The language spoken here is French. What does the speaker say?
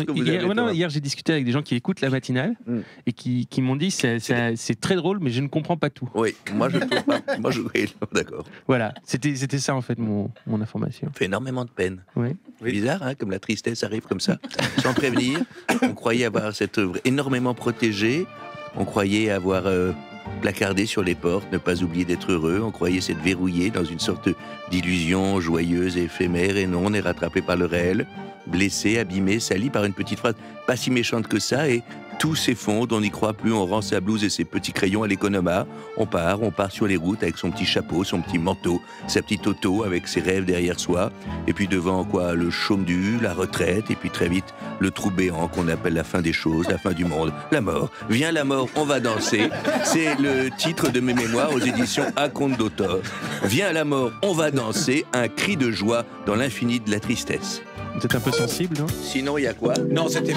Non, que vous hier, avez, ouais, non, Thomas hier, j'ai discuté avec des gens qui écoutent la matinale Mm. et qui, qui m'ont dit c'est c'est- c'est très drôle, mais je ne comprends pas tout. Oui, moi je trouve pas. Moi je. oui, d'accord. Voilà, c'était c'était ça en fait mon, mon information. fait énormément de peine. Oui. C'est bizarre, hein, comme la tristesse arrive comme ça, sans prévenir. On croyait avoir cette œuvre énormément protégée. On croyait avoir euh, placardé sur les portes, ne pas oublier d'être heureux. On croyait s'être verrouillé dans une sorte d'illusion joyeuse et éphémère. Et non, on est rattrapé par le réel, blessé, abîmé, sali par une petite phrase pas si méchante que ça. Et tout s'effondre, on n'y croit plus, on rend sa blouse et ses petits crayons à l'économa. On part, on part sur les routes avec son petit chapeau, son petit manteau, sa petite auto avec ses rêves derrière soi. Et puis devant quoi Le chaume du, la retraite, et puis très vite le trou béant qu'on appelle la fin des choses, la fin du monde, la mort. Viens la mort, on va danser. C'est le titre de mes mémoires aux éditions À compte d'auteur. Viens la mort, on va danser, un cri de joie dans l'infini de la tristesse. Vous êtes un peu sensible, non? Sinon, il y a quoi? Non, c'était